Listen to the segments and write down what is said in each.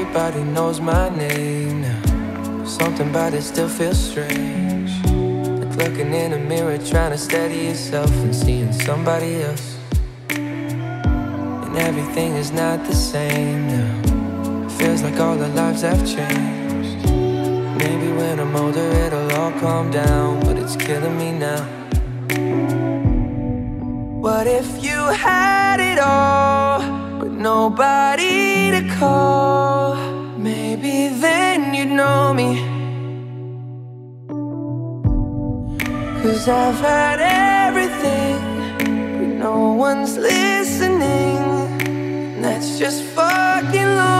Everybody knows my name now. Something about it still feels strange. Like looking in a mirror, trying to steady yourself and seeing somebody else. And everything is not the same now. Feels like all our lives have changed. Maybe when I'm older, it'll all calm down, but it's killing me now. What if you had it all, but nobody know me. Cause I've had everything, but no one's listening. That's just fucking lonely.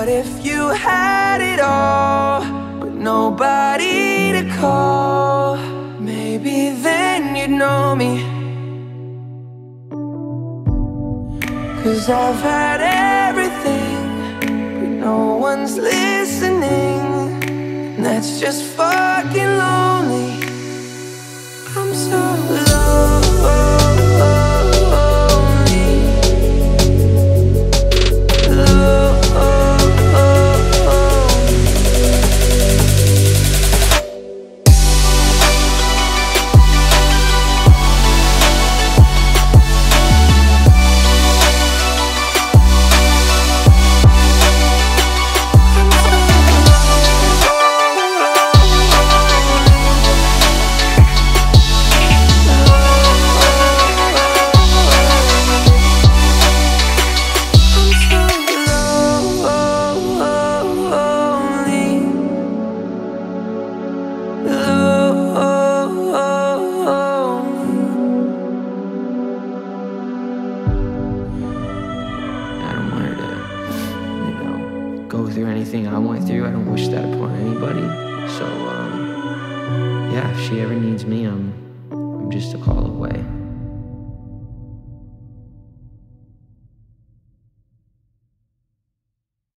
What if you had it all, but nobody to call? Maybe then you'd know me. Cause I've had everything, but no one's listening. And that's just fucking lonely. I'm so through anything I went through. I don't wish that upon anybody. So, um, yeah, if she ever needs me, I'm, I'm just a call away.